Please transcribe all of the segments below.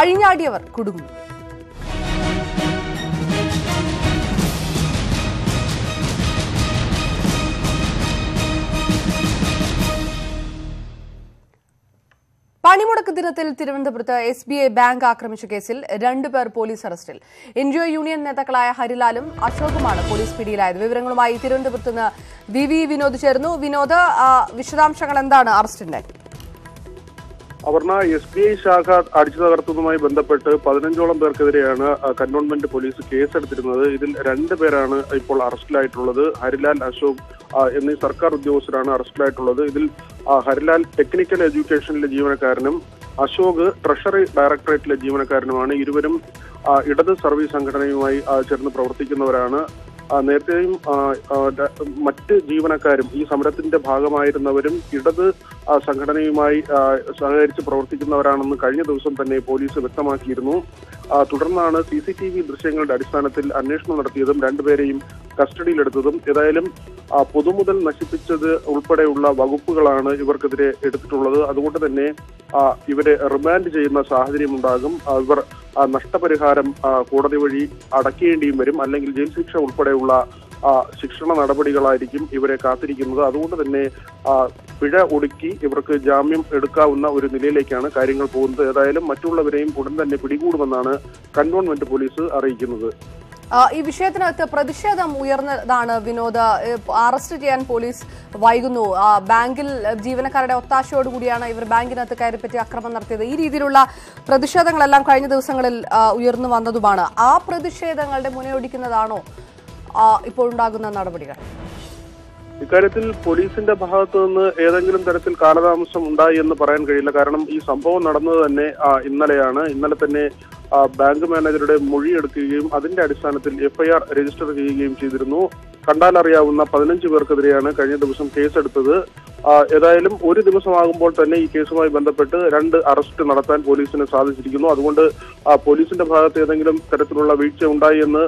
അഴിഞ്ഞാടിയവർ കുടുങ്ങും. പണിമുടക്ക് ദിനത്തിൽ തിരുവനന്തപുരത്ത് എസ് ബി ഐ ബാങ്ക് ആക്രമിച്ച കേസിൽ രണ്ടുപേർ പോലീസ് അറസ്റ്റിൽ. എൻജിഒ യൂണിയൻ നേതാക്കളായ ഹരിലാലും അശോകുമാണ് പോലീസ് പിടിയിലായത്. വിവരങ്ങളുമായി തിരുവനന്തപുരത്ത് നിന്ന് വി വിനോദ് ചേർന്നു വിനോദ് വിശദാംശങ്ങൾ എന്താണ് അറസ്റ്റിന്റെ? അപർണ എസ് ബി ഐ ശാഖ അടിച്ചു തകർത്തതുമായി ബന്ധപ്പെട്ട് പതിനഞ്ചോളം പേർക്കെതിരെയാണ് കന്റോൺമെന്റ് പോലീസ് കേസെടുത്തിരുന്നത്. ഇതിൽ രണ്ട് പേരാണ് ഇപ്പോൾ അറസ്റ്റിലായിട്ടുള്ളത്. ഹരിലാൽ അശോക് എന്നീ സർക്കാർ ഉദ്യോഗസ്ഥരാണ് അറസ്റ്റിലായിട്ടുള്ളത്. ഇതിൽ ഹരിലാൽ ടെക്നിക്കൽ എഡ്യൂക്കേഷനിലെ ജീവനക്കാരനും അശോക് ട്രഷറി ഡയറക്ടറേറ്റിലെ ജീവനക്കാരനുമാണ്. ഇരുവരും ഇടത് സർവീസ് സംഘടനയുമായി ചേർന്ന് പ്രവർത്തിക്കുന്നവരാണ്. നേരത്തെയും മറ്റ് ജീവനക്കാരും ഈ സമരത്തിന്റെ ഭാഗമായിരുന്നവരും ഇടത് സംഘടനയുമായി സഹകരിച്ച് പ്രവർത്തിക്കുന്നവരാണെന്ന് കഴിഞ്ഞ ദിവസം തന്നെ പോലീസ് വ്യക്തമാക്കിയിരുന്നു. തുടർന്നാണ് സി സി ടി വി ദൃശ്യങ്ങളുടെ അടിസ്ഥാനത്തിൽ അന്വേഷണം നടത്തിയതും രണ്ടുപേരെയും കസ്റ്റഡിയിലെടുത്തതും. ഏതായാലും പൊതുമുതൽ നശിപ്പിച്ചത് ഉൾപ്പെടെയുള്ള വകുപ്പുകളാണ് ഇവർക്കെതിരെ എടുത്തിട്ടുള്ളത്. അതുകൊണ്ട് തന്നെ ഇവരെ റിമാൻഡ് ചെയ്യുന്ന സാഹചര്യമുണ്ടാകും. ഇവർ നഷ്ടപരിഹാരം കോടതി വഴി അടയ്ക്കേണ്ടിയും വരും. അല്ലെങ്കിൽ ജയിൽ ശിക്ഷ ഉൾപ്പെടെയുള്ള ശിക്ഷണ നടപടികളായിരിക്കും ഇവരെ കാത്തിരിക്കുന്നത്. അതുകൊണ്ട് തന്നെ പിഴ ഒടുക്കി ഇവർക്ക് ജാമ്യം എടുക്കാവുന്ന ഒരു നിലയിലേക്കാണ് കാര്യങ്ങൾ പോകുന്നത്. ഏതായാലും മറ്റുള്ളവരെയും ഉടൻ തന്നെ പിടികൂടുമെന്നാണ് കന്റോൺമെന്റ് പോലീസ് അറിയിക്കുന്നത്. ഈ വിഷയത്തിനകത്ത് പ്രതിഷേധം ഉയർന്നതാണ് വിനോദ്. അറസ്റ്റ് ചെയ്യാൻ പോലീസ് വൈകുന്നു. ബാങ്കിൽ ജീവനക്കാരുടെ ഒത്താശയോടുകൂടിയാണ് ഇവർ ബാങ്കിനകത്ത് കയറിപ്പറ്റി അക്രമം നടത്തിയത്. ഈ രീതിയിലുള്ള പ്രതിഷേധങ്ങളെല്ലാം കഴിഞ്ഞ ദിവസങ്ങളിൽ ഉയർന്നു വന്നതുമാണ്. ആ പ്രതിഷേധങ്ങളുടെ മുനയൊടിക്കുന്നതാണോ ഇപ്പോൾ ഉണ്ടാകുന്ന നടപടികൾ? ഇക്കാര്യത്തിൽ പോലീസിന്റെ ഭാഗത്തു നിന്ന് ഏതെങ്കിലും തരത്തിൽ കാലതാമസം ഉണ്ടായി എന്ന് പറയാൻ കഴിയില്ല. കാരണം ഈ സംഭവം നടന്നത് തന്നെ ഇന്നലെയാണ്. ഇന്നലെ തന്നെ ബാങ്ക് മാനേജറുടെ മൊഴി എടുക്കുകയും അതിന്റെ അടിസ്ഥാനത്തിൽ എഫ്ഐആർ രജിസ്റ്റർ ചെയ്യുകയും ചെയ്തിരുന്നു. കണ്ടാലറിയാവുന്ന പതിനഞ്ച് പേർക്കെതിരെയാണ് കഴിഞ്ഞ ദിവസം കേസെടുത്തത്. ഏതായാലും ഒരു ദിവസമാകുമ്പോൾ തന്നെ ഈ കേസുമായി ബന്ധപ്പെട്ട് രണ്ട് അറസ്റ്റ് നടത്താൻ പോലീസിന് സാധിച്ചിരിക്കുന്നു. അതുകൊണ്ട് പോലീസിന്റെ ഭാഗത്ത് ഏതെങ്കിലും തരത്തിലുള്ള വീഴ്ച ഉണ്ടായി എന്ന്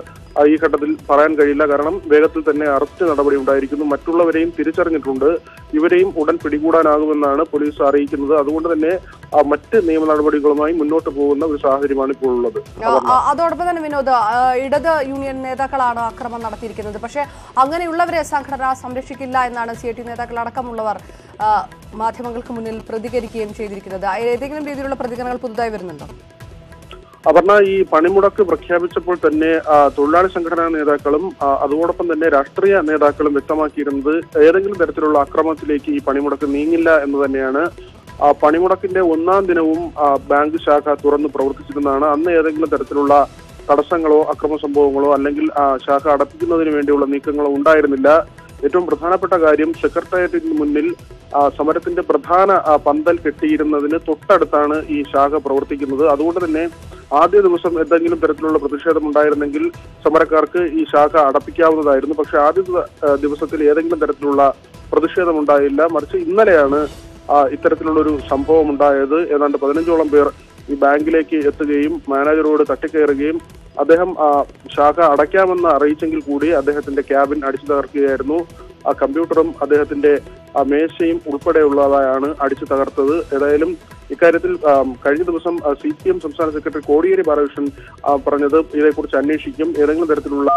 ഈ ഘട്ടത്തിൽ പറയാൻ കഴിയില്ല. കാരണം വേഗത്തിൽ തന്നെ അറസ്റ്റ് നടപടി ഉണ്ടായിരിക്കുന്നു. മറ്റുള്ളവരെയും തിരിച്ചറിഞ്ഞിട്ടുണ്ട്. ഇവരെയും ഉടൻ പിടികൂടാനാകുമെന്നാണ് പോലീസ് അറിയിക്കുന്നത്. അതുകൊണ്ട് തന്നെ മറ്റ് നിയമ നടപടികളുമായി മുന്നോട്ട് പോകുന്ന ഒരു സാഹചര്യമാണ് ഇപ്പോൾ ഉള്ളത്. അതോടൊപ്പം തന്നെ വിനോദ് ഇടത് യൂണിയൻ നേതാക്കളാണ് അക്രമം നടത്തിയിരിക്കുന്നത്. പക്ഷേ അങ്ങനെയുള്ളവരെ സംഘടന സംരക്ഷിക്കില്ല എന്നാണ് സി ടി ആ, മാധ്യമങ്ങൾക്ക് മുന്നിൽ പ്രതികരിക്കുകയും ചെയ്തിരിക്കുന്നത്. ഏതെങ്കിലും രീതിയിലുള്ള പ്രതികരണങ്ങൾ പുതുതായി വരുന്നുണ്ടോ? അപർണ ഈ പണിമുടക്ക് പ്രഖ്യാപിച്ചപ്പോൾ തന്നെ തൊഴിലാളി സംഘടനാ നേതാക്കളും അതോടൊപ്പം തന്നെ രാഷ്ട്രീയ നേതാക്കളും വ്യക്തമാക്കിയിരുന്നത് ഏതെങ്കിലും തരത്തിലുള്ള അക്രമത്തിലേക്ക് ഈ പണിമുടക്ക് നീങ്ങില്ല എന്ന് തന്നെയാണ്. പണിമുടക്കിന്റെ ഒന്നാം ദിനവും ബാങ്ക് ശാഖ തുറന്ന് പ്രവർത്തിച്ചിരുന്നതാണ്. അന്ന് ഏതെങ്കിലും തരത്തിലുള്ള തടസ്സങ്ങളോ അക്രമ സംഭവങ്ങളോ അല്ലെങ്കിൽ ശാഖ അടപ്പിക്കുന്നതിന് വേണ്ടിയുള്ള നീക്കങ്ങളോ ഉണ്ടായിരുന്നില്ല. ഏറ്റവും പ്രധാനപ്പെട്ട കാര്യം സെക്രട്ടേറിയറ്റിന് മുന്നിൽ സമരത്തിന്റെ പ്രധാന പന്തൽ കെട്ടിയിരുന്നതിന് തൊട്ടടുത്താണ് ഈ ശാഖ പ്രവർത്തിക്കുന്നത്. അതുകൊണ്ട് തന്നെ ആദ്യ ദിവസം എന്തെങ്കിലും തരത്തിലുള്ള പ്രതിഷേധം ഉണ്ടായിരുന്നെങ്കിൽ സമരക്കാർക്ക് ഈ ശാഖ അടപ്പിക്കാവുന്നതായിരുന്നു. പക്ഷേ ആദ്യ ദിവസത്തിൽ ഏതെങ്കിലും തരത്തിലുള്ള പ്രതിഷേധം ഉണ്ടായില്ല മറിച്ച് ഇന്നലെയാണ് ഇത്തരത്തിലുള്ളൊരു സംഭവം ഉണ്ടായത് ഏതാണ്ട് പതിനഞ്ചോളം പേർ ഈ ബാങ്കിലേക്ക് എത്തുകയും മാനേജറോട് തട്ടിക്കയറുകയും അദ്ദേഹം ശാഖ അടയ്ക്കാമെന്ന് അറിയിച്ചെങ്കിൽ കൂടി അദ്ദേഹത്തിന്റെ ക്യാബിൻ അടിച്ചു തകർക്കുകയായിരുന്നു. ആ കമ്പ്യൂട്ടറും അദ്ദേഹത്തിന്റെ മേശയും ഉൾപ്പെടെയുള്ളതാണ് അടിച്ചു തകർത്തത്. ഏതായാലും ഇക്കാര്യത്തിൽ കഴിഞ്ഞ ദിവസം സി പി എം സംസ്ഥാന സെക്രട്ടറി കോടിയേരി ബാലകൃഷ്ണൻ പറഞ്ഞത് ഇതേക്കുറിച്ച് അന്വേഷിക്കും ഏതെങ്കിലും തരത്തിലുള്ള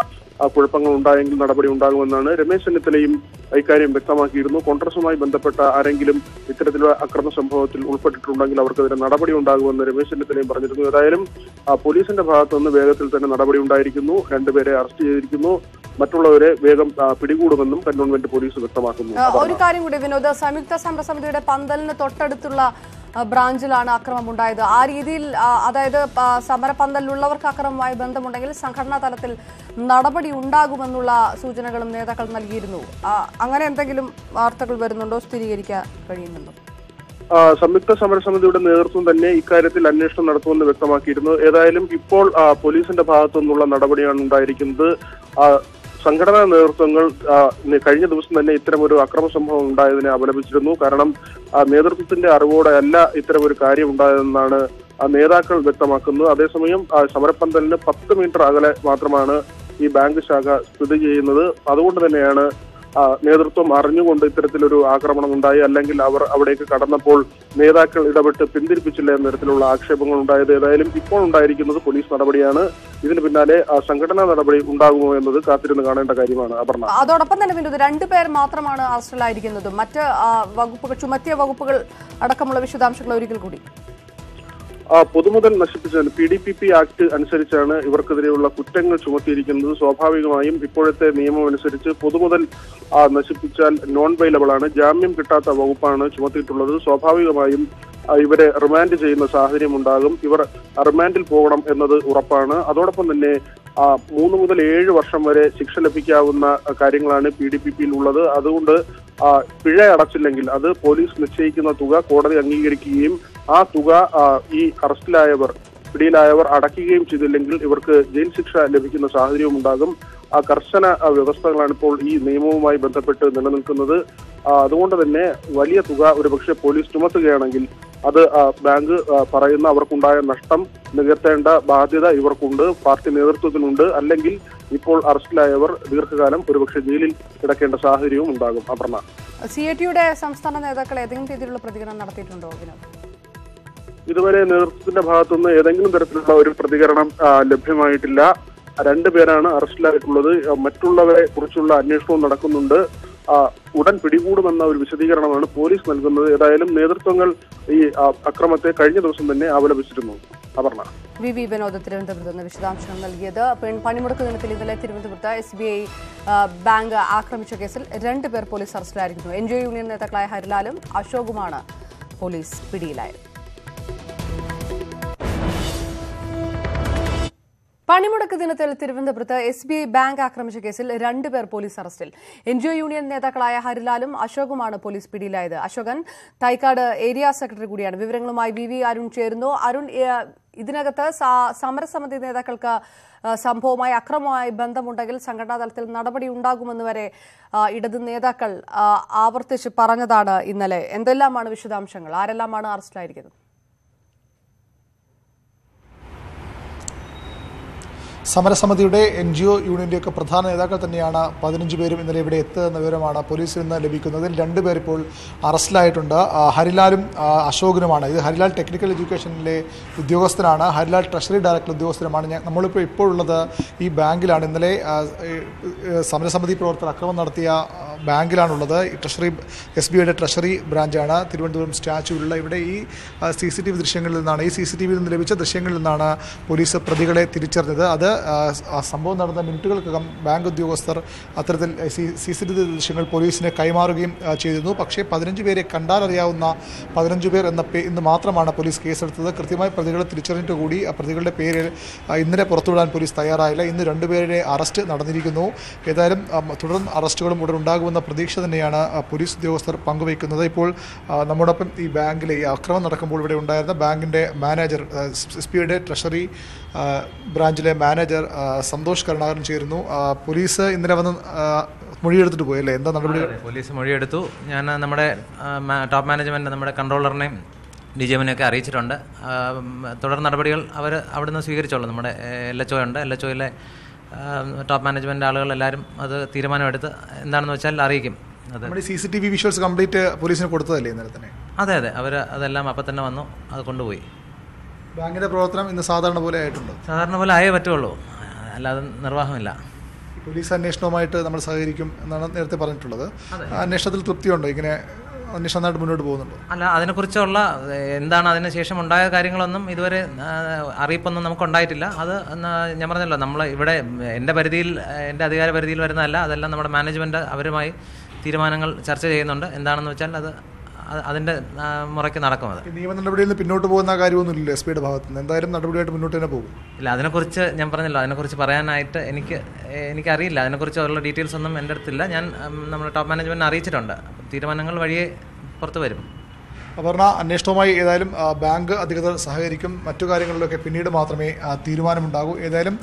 കുഴപ്പങ്ങൾ ഉണ്ടായെങ്കിൽ നടപടി ഉണ്ടാകുമെന്നാണ് രമേശ് ചെന്നിത്തലയും ഇക്കാര്യം വ്യക്തമാക്കിയിരുന്നു. കോൺഗ്രസുമായി ബന്ധപ്പെട്ട ആരെങ്കിലും ഇത്തരത്തിലുള്ള അക്രമ സംഭവത്തിൽ ഉൾപ്പെട്ടിട്ടുണ്ടെങ്കിൽ അവർക്കെതിരെ നടപടി ഉണ്ടാകുമെന്ന് രമേശ് ചെന്നിത്തലയും പറഞ്ഞിരുന്നു. ഏതായാലും പോലീസിന്റെ ഭാഗത്തു നിന്ന് വേഗത്തിൽ തന്നെ നടപടി ഉണ്ടായിരിക്കുന്നു. രണ്ടുപേരെ അറസ്റ്റ് ചെയ്തിരിക്കുന്നു. മറ്റുള്ളവരെ വേഗം പിടികൂടുമെന്നും കന്റോൺമെന്റ് പോലീസ് വ്യക്തമാക്കുന്നു. ഒരു കാര്യം കൂടി വിനോദ സംയുക്ത സമരസമിതിയുടെ പന്തലിന് തൊട്ടടുത്തുള്ള ബ്രാഞ്ചിലാണ് അക്രമം ഉണ്ടായത് ആ രീതിയിൽ അതായത് സമരപന്തലിലുള്ളവർക്ക് അക്രമവുമായി ബന്ധമുണ്ടെങ്കിൽ സംഘടനാ തലത്തിൽ നടപടി ഉണ്ടാകുമെന്നുള്ള സൂചനകളും നേതാക്കൾ നൽകിയിരുന്നു. അങ്ങനെ എന്തെങ്കിലും വാർത്തകൾ വരുന്നുണ്ടോ? സ്ഥിരീകരിക്കാൻ കഴിയുന്നുണ്ടോ? സംയുക്ത സമരസമിതിയുടെ നേതൃത്വം തന്നെ ഇക്കാര്യത്തിൽ അന്വേഷണം നടത്തുമെന്ന് വ്യക്തമാക്കിയിരുന്നു. ഏതായാലും ഇപ്പോൾ പോലീസിന്റെ ഭാഗത്തു നിന്നുള്ള നടപടിയാണ് ഉണ്ടായിരിക്കുന്നത്. സംഘടനാ നേതൃത്വങ്ങൾ കഴിഞ്ഞ ദിവസം തന്നെ ഇത്തരം ഒരു അക്രമ സംഭവം ഉണ്ടായതിനെ അപലപിച്ചിരുന്നു. കാരണം നേതൃത്വത്തിന്റെ അറിവോടെ അല്ല ഒരു കാര്യം ഉണ്ടായതെന്നാണ് നേതാക്കൾ വ്യക്തമാക്കുന്നത്. അതേസമയം സമരപ്പന്തലിന് പത്ത് മീറ്റർ അകലെ മാത്രമാണ് ഈ ബാങ്ക് ശാഖ സ്ഥിതി ചെയ്യുന്നത്. അതുകൊണ്ട് തന്നെയാണ് നേതൃത്വം അറിഞ്ഞുകൊണ്ട് ഇത്തരത്തിലൊരു ആക്രമണം ഉണ്ടായി അല്ലെങ്കിൽ അവർ അവിടേക്ക് കടന്നപ്പോൾ നേതാക്കൾ ഇടപെട്ട് പിന്തിരിപ്പിച്ചില്ല എന്ന തരത്തിലുള്ള ആക്ഷേപങ്ങൾ ഉണ്ടായത് ഏതായാലും ഇപ്പോൾ ഉണ്ടായിരിക്കുന്നത് പോലീസ് നടപടിയാണ്. ഇതിന് പിന്നാലെ സംഘടനാ നടപടി ഉണ്ടാകുമോ എന്നത് കാത്തിരുന്ന് കാണേണ്ട കാര്യമാണ് അപർണ. അതോടൊപ്പം തന്നെ വിനോദ് രണ്ടുപേർ മാത്രമാണ് അറസ്റ്റിലായിരിക്കുന്നതും. മറ്റ് വകുപ്പുകൾ ചുമത്തിയ വകുപ്പുകൾ അടക്കമുള്ള വിശദാംശങ്ങൾ ഒരിക്കൽ കൂടി. പൊതുമുതൽ നശിപ്പിച്ചതിന് P D P P act അനുസരിച്ചാണ് ഇവർക്കെതിരെയുള്ള കുറ്റങ്ങൾ ചുമത്തിയിരിക്കുന്നത്. സ്വാഭാവികമായും ഇപ്പോഴത്തെ നിയമം അനുസരിച്ച് പൊതുമുതൽ നശിപ്പിച്ചാൽ നോൺ വൈലബിൾ ആണ്. ജാമ്യം കിട്ടാത്ത വകുപ്പാണ് ചുമത്തിയിട്ടുള്ളത്. സ്വാഭാവികമായും ഇവരെ റിമാൻഡ് ചെയ്യുന്ന സാഹചര്യം ഉണ്ടാകും. ഇവർ റിമാൻഡിൽ പോകണം എന്നത് ഉറപ്പാണ്. അതോടൊപ്പം തന്നെ മൂന്ന് മുതൽ ഏഴ് വർഷം വരെ ശിക്ഷ ലഭിക്കാവുന്ന കാര്യങ്ങളാണ് പി ഡി പി പിയിൽ ഉള്ളത് അതുകൊണ്ട് പിഴ അടച്ചില്ലെങ്കിൽ അത് പോലീസ് നിശ്ചയിക്കുന്ന തുക കോടതി അംഗീകരിക്കുകയും ആ തുക ഈ അറസ്റ്റിലായവർ പിടിയിലായവർ അടയ്ക്കുകയും ചെയ്തില്ലെങ്കിൽ ഇവർക്ക് ജയിൽ ശിക്ഷ ലഭിക്കുന്ന സാഹചര്യവും ഉണ്ടാകും. ആ കർശന വ്യവസ്ഥകളാണ് ഇപ്പോൾ ഈ നിയമവുമായി ബന്ധപ്പെട്ട് നിലനിൽക്കുന്നത്. അതുകൊണ്ട് തന്നെ വലിയ തുക ഒരുപക്ഷെ പോലീസ് ചുമത്തുകയാണെങ്കിൽ അത് ബാങ്ക് പറയുന്ന അവർക്കുണ്ടായ നഷ്ടം നികത്തേണ്ട ബാധ്യത ഇവർക്കുണ്ട് പാർട്ടി നേതൃത്വത്തിനുണ്ട്. അല്ലെങ്കിൽ ഇപ്പോൾ അറസ്റ്റിലായവർ ദീർഘകാലം ഒരുപക്ഷെ ജയിലിൽ കിടക്കേണ്ട സാഹചര്യവും ഉണ്ടാകും. അപർണ. സി എ ടിയുടെ സംസ്ഥാന നേതാക്കൾ ഏതെങ്കിലും രീതിയിലുള്ള പ്രതികരണം നടത്തിയിട്ടുണ്ടോ വിനോദ്? ഇതുവരെ നേതൃത്വത്തിന്റെ ഭാഗത്തുനിന്ന് ഏതെങ്കിലും തരത്തിലുള്ള ഒരു പ്രതികരണം ലഭ്യമായിട്ടില്ല. രണ്ടുപേരാണ് അറസ്റ്റിലായിട്ടുള്ളത്. മറ്റുള്ളവരെ കുറിച്ചുള്ള അന്വേഷണവും നടക്കുന്നുണ്ട്. ഉടൻ പിടികൂടുമെന്ന ഒരു വിശദീകരണമാണ് പോലീസ് നൽകുന്നത്. ഏതായാലും നേതൃത്വങ്ങൾ ഈ അക്രമത്തെ കഴിഞ്ഞ ദിവസം തന്നെ അപലപിച്ചിരുന്നു. അപർണ. വി വി വിനോദ് തിരുവനന്തപുരത്ത് നിന്ന് വിശദാംശങ്ങൾ നൽകിയത്. പണിമുടക്ക് ദിനത്തിൽ ഇന്നലെ തിരുവനന്തപുരത്ത് എസ് ബി ഐ ബാങ്ക് ആക്രമിച്ച കേസിൽ രണ്ടുപേർ പോലീസ് അറസ്റ്റിലായിരുന്നു എൻ ജി യൂണിയൻ നേതാക്കളായ ഹരിലാലും അശോകുമാണ് പോലീസ് പിടിയിലായത്. പണിമുടക്ക് ദിനത്തിൽ തിരുവനന്തപുരത്ത് എസ് ബി ഐ ബാങ്ക് ആക്രമിച്ച കേസിൽ രണ്ടുപേർ പോലീസ് അറസ്റ്റിൽ. എൻ ജി ഒ യൂണിയൻ നേതാക്കളായ ഹരിലാലും അശോകുമാണ് പോലീസ് പിടിയിലായത്. അശോകൻ തൈക്കാട് ഏരിയ സെക്രട്ടറി കൂടിയാണ്. വിവരങ്ങളുമായി വി വി അരുൺ ചേരുന്നു. അരുൺ ഇതിനകത്ത് സമരസമിതി നേതാക്കൾക്ക് സംഭവവുമായി അക്രമവുമായി ബന്ധമുണ്ടെങ്കിൽ സംഘടനാ തലത്തിൽ നടപടി ഉണ്ടാകുമെന്ന് വരെ ഇടത് നേതാക്കൾ ആവർത്തിച്ച് പറഞ്ഞതാണ് ഇന്നലെ. എന്തെല്ലാമാണ് വിശദാംശങ്ങൾ? ആരെല്ലാമാണ് അറസ്റ്റിലായിരിക്കുന്നത്? സമരസമിതിയുടെ എൻ ജി ഒ യൂണിയന്റെയൊക്കെ പ്രധാന നേതാക്കൾ തന്നെയാണ് പതിനഞ്ച് പേരും ഇന്നലെ ഇവിടെ എത്തുന്ന വിവരമാണ് പോലീസിൽ നിന്ന് ലഭിക്കുന്നത്. രണ്ട് രണ്ടുപേർ ഇപ്പോൾ അറസ്റ്റിലായിട്ടുണ്ട്. ഹരിലാലും അശോകനുമാണ്. ഇത് ഹരിലാൽ ടെക്നിക്കൽ എഡ്യൂക്കേഷനിലെ ഉദ്യോഗസ്ഥനാണ്. ഹരിലാൽ ട്രഷറി ഡയറക്ടർ ഉദ്യോഗസ്ഥനുമാണ്. നമ്മളിപ്പോൾ ഇപ്പോഴുള്ളത് ഈ ബാങ്കിലാണ്. ഇന്നലെ സമരസമിതി പ്രവർത്തകർ അക്രമം നടത്തിയ ബാങ്കിലാണുള്ളത്. ട്രഷറി എസ് ബി ഐയുടെ ട്രഷറി ബ്രാഞ്ചാണ്. തിരുവനന്തപുരം സ്റ്റാച്യൂവിലുള്ള ഇവിടെ ഈ സി സി ടി വി ദൃശ്യങ്ങളിൽ നിന്നാണ്. ഈ സി സി ടി വിയിൽ നിന്ന് ലഭിച്ച ദൃശ്യങ്ങളിൽ നിന്നാണ് പോലീസ് പ്രതികളെ തിരിച്ചറിഞ്ഞത്. അത് സംഭവം നടന്ന മിനിറ്റുകൾക്കകം ബാങ്ക് ഉദ്യോഗസ്ഥർ അത്തരത്തിൽ സി സി ടി വി ദൃശ്യങ്ങൾ പോലീസിന് കൈമാറുകയും ചെയ്തിരുന്നു. പക്ഷേ പതിനഞ്ച് പേരെ കണ്ടാലറിയാവുന്ന പതിനഞ്ച് പേർ എന്ന പേ ഇന്ന് മാത്രമാണ് പോലീസ് കേസെടുത്തത്. കൃത്യമായി പ്രതികളെ തിരിച്ചറിഞ്ഞിട്ട് കൂടി ആ പ്രതികളുടെ പേര് ഇന്നലെ പുറത്തുവിടാൻ പോലീസ് തയ്യാറായില്ല. ഇന്ന് രണ്ടുപേരുടെ അറസ്റ്റ് നടന്നിരിക്കുന്നു. ഏതായാലും തുടർന്ന് അറസ്റ്റുകളും ഉടൻ ഉണ്ടാകുമെന്ന പ്രതീക്ഷ തന്നെയാണ് പോലീസ് ഉദ്യോഗസ്ഥർ പങ്കുവയ്ക്കുന്നത്. ഇപ്പോൾ നമ്മോടൊപ്പം ഈ ബാങ്കിലെ ഈ അക്രമം നടക്കുമ്പോൾ ഇവിടെ ഉണ്ടായിരുന്ന ബാങ്കിന്റെ മാനേജർ എസ് പിയുടെ ട്രഷറി ബ്രാഞ്ചിലെ മാനേജർ സന്തോഷ് കരുണാകരൻ ചേരുന്നു. പോലീസ് ഇന്നലെ വന്ന് മൊഴിയെടുത്തിട്ട് പോയി അല്ലേ? എന്താ നടപടി? പോലീസ് മൊഴിയെടുത്തു. ഞാൻ നമ്മുടെ ടോപ്പ് മാനേജ്മെന്റ് നമ്മുടെ കൺട്രോളറിനെയും ഡി ജി എമ്മിനെയൊക്കെ അറിയിച്ചിട്ടുണ്ട് തുടർ നടപടികൾ അവർ അവിടുന്ന് സ്വീകരിച്ചോളൂ. നമ്മുടെ എൽ എച്ച് ഒ ഉണ്ട്. എൽ എച്ച് ഒയിലെ ടോപ്പ് മാനേജ്മെന്റ് ആളുകൾ എല്ലാവരും അത് തീരുമാനമെടുത്ത് എന്താണെന്ന് വെച്ചാൽ അറിയിക്കും. അത് C C T V visuals complete പോലീസിന് കൊടുത്തതല്ലേ ഇന്നലെ തന്നെ? അതെ അതെ. അവർ അതെല്ലാം അപ്പം തന്നെ വന്നു അത് കൊണ്ടുപോയി. ബാങ്കിന്റെ പ്രവർത്തനം ഇന്ന് സാധാരണ പോലെ ആയിട്ടുണ്ട്? സാധാരണ പോലെ ആയേ പറ്റുള്ളൂ. അല്ലാതെ നിർവാഹമില്ല. പോലീസ് അന്വേഷണവുമായിട്ട് നമ്മൾ സഹകരിക്കും എന്നാണ് നേരത്തെ പറഞ്ഞിട്ടുള്ളത്. അന്വേഷണത്തിൽ തൃപ്തിയുണ്ടോ? ഇങ്ങനെ അന്വേഷണം നന്നായിട്ട് മുന്നോട്ട് പോകുന്നുണ്ട്. അല്ല അതിനെക്കുറിച്ചുള്ള എന്താണ് അതിന് ശേഷം ഉണ്ടായ കാര്യങ്ങളൊന്നും ഇതുവരെ അറിയിപ്പൊന്നും നമുക്ക് ഉണ്ടായിട്ടില്ല അത് ഞാൻ പറഞ്ഞല്ലോ നമ്മൾ ഇവിടെ എന്റെ പരിധിയിൽ എന്റെ അധികാര പരിധിയിൽ വരുന്നതല്ല അതെല്ലാം നമ്മുടെ മാനേജ്മെന്റ് അവരുമായി തീരുമാനങ്ങൾ ചർച്ച ചെയ്യുന്നുണ്ട്. എന്താണെന്ന് വെച്ചാൽ അത് അതിന്റെ മുറയ്ക്ക് നടക്കും അത്. നിയമ നടപടിയിൽ നിന്ന് പിന്നോട്ട് പോകുന്ന കാര്യമൊന്നുമില്ല എസ് പിയുടെ ഭാഗത്ത് നിന്ന്. എന്തായാലും നടപടിയായിട്ട് മുന്നോട്ട് തന്നെ പോകും. ഇല്ല അതിനെക്കുറിച്ച് ഞാൻ പറഞ്ഞല്ലോ അതിനെക്കുറിച്ച് പറയാനായിട്ട് എനിക്ക് എനിക്കറിയില്ല. അതിനെക്കുറിച്ച് ഉള്ള ഡീറ്റെയിൽസ് ഒന്നും എന്റെ അടുത്തില്ല. ഞാൻ നമ്മുടെ ടോപ്പ് മാനേജ്മെന്റിനെ അറിയിച്ചിട്ടുണ്ട്. തീരുമാനങ്ങൾ വഴിയേ പുറത്ത് വരും. അപർണ അന്വേഷണവുമായി ഏതായാലും ബാങ്ക് അധികൃതർ സഹകരിക്കും. മറ്റു കാര്യങ്ങളിലൊക്കെ പിന്നീട് മാത്രമേ തീരുമാനമുണ്ടാകൂ. ഏതായാലും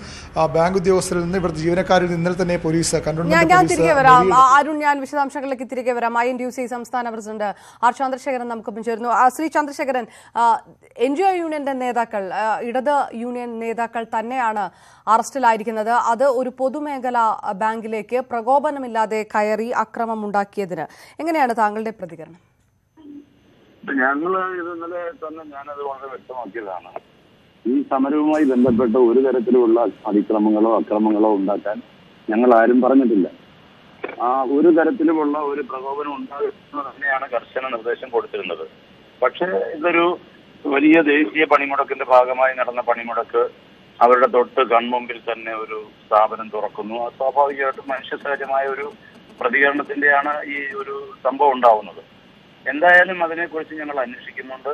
ബാങ്ക് ഉദ്യോഗസ്ഥരിൽ നിന്ന് ഇവിടുത്തെ ജീവനക്കാരിൽ നിന്ന് ഇന്നലെ തന്നെ പോലീസ് ഞാൻ തിരികെ വരാം. അരുൺ ഞാൻ വിശദാംശങ്ങളിലേക്ക് തിരികെ വരാം. ഐ എൻ ഡി സി സംസ്ഥാന പ്രസിഡന്റ് ആർ ചന്ദ്രശേഖരൻ നമുക്കൊപ്പം ചേരുന്നു. Shri Chandrasekharan N G O യൂണിയന്റെ നേതാക്കൾ ഇടത് യൂണിയൻ നേതാക്കൾ തന്നെയാണ് അറസ്റ്റിലായിരിക്കുന്നത്. അത് ഒരു പൊതുമേഖലാ ബാങ്കിലേക്ക് പ്രകോപനമില്ലാതെ കയറി അക്രമം ഉണ്ടാക്കിയതിന് എങ്ങനെയാണ് താങ്കളുടെ പ്രതികരണം? ഞങ്ങൾ ഇത് ഇന്നലെ തന്നെ ഞാനത് വളരെ വ്യക്തമാക്കിയതാണ്. ഈ സമരവുമായി ബന്ധപ്പെട്ട ഒരു തരത്തിലുള്ള അതിക്രമങ്ങളോ അക്രമങ്ങളോ ഉണ്ടാക്കാൻ ഞങ്ങൾ ആരും പറഞ്ഞിട്ടില്ല. ആ ഒരു തരത്തിലുമുള്ള ഒരു പ്രകോപനം ഉണ്ടാകുന്നത് തന്നെയാണ് കർശന നിർദ്ദേശം കൊടുത്തിരുന്നത്. പക്ഷേ ഇതൊരു വലിയ ദേശീയ പണിമുടക്കിന്റെ ഭാഗമായി നടന്ന പണിമുടക്ക് അവരുടെ തൊട്ട് കൺമുമ്പിൽ തന്നെ ഒരു സ്ഥാപനം തുറക്കുന്നു. സ്വാഭാവികമായിട്ടും മനുഷ്യ സഹജമായ ഒരു പ്രതികരണത്തിന്റെയാണ് ഈ ഒരു സംഭവം ഉണ്ടാവുന്നത്. എന്തായാലും അതിനെക്കുറിച്ച് ഞങ്ങൾ അന്വേഷിക്കുന്നുണ്ട്.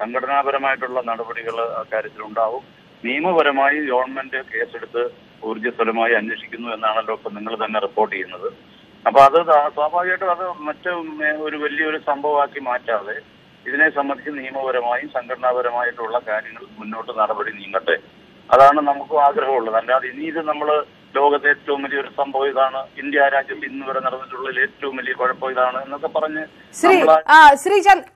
സംഘടനാപരമായിട്ടുള്ള നടപടികൾ അക്കാര്യത്തിൽ ഉണ്ടാവും നിയമപരമായി ഗവൺമെന്റ് കേസെടുത്ത് ഊർജസ്വലമായി അന്വേഷിക്കുന്നു എന്നാണല്ലോ ഇപ്പൊ നിങ്ങൾ തന്നെ റിപ്പോർട്ട് ചെയ്യുന്നത്. അപ്പൊ അത് സ്വാഭാവികമായിട്ടും അത് മറ്റ് ഒരു വലിയൊരു സംഭവമാക്കി മാറ്റാതെ ഇതിനെ സംബന്ധിച്ച് നിയമപരമായും സംഘടനാപരമായിട്ടുള്ള കാര്യങ്ങൾ മുന്നോട്ട് നടപടി നീങ്ങട്ടെ. അതാണ് നമുക്കും ആഗ്രഹമുള്ളത്. അല്ലാതെ ഇനി ഇത് നമ്മൾ ലോകത്തെ ഏറ്റവും വലിയൊരു സംഭവം ഇതാണ്. ഇന്ത്യ രാജ്യത്ത് ഇന്ന് വരെ നടന്നിട്ടുള്ള ഏറ്റവും വലിയ കുഴപ്പം ഇതാണ് എന്നൊക്കെ പറഞ്ഞ് ശ്രീ ശ്രീചന്ദ്